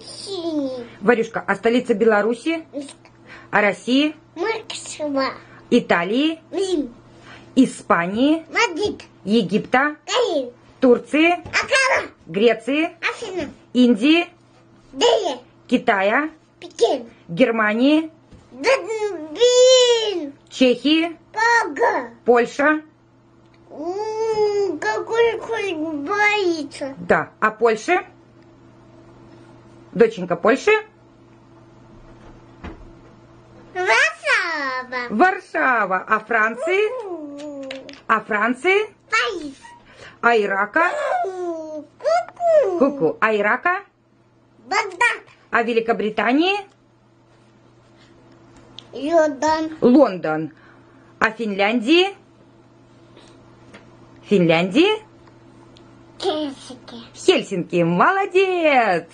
России. Варюшка, а столица Беларуси? А России? Москва. Италии? Рим. Испании? Мадрид. Египта? Каир. Турции? Акара. Греции? Афина. Индии? Дели. Китая? Пекин. Германии? Дадбин. Чехии? Пага. Польша? М, Какой хоть боится. Да. А Польша? Доченька Польши? Варшава. Варшава. А Франции? А Франции? Париж. А Ирака? Ку-ку. Ку-ку. А Ирака? Багдад. А Великобритании? Йордан. Лондон. А Финляндии? Финляндии? Кесики. Хельсинки. Молодец!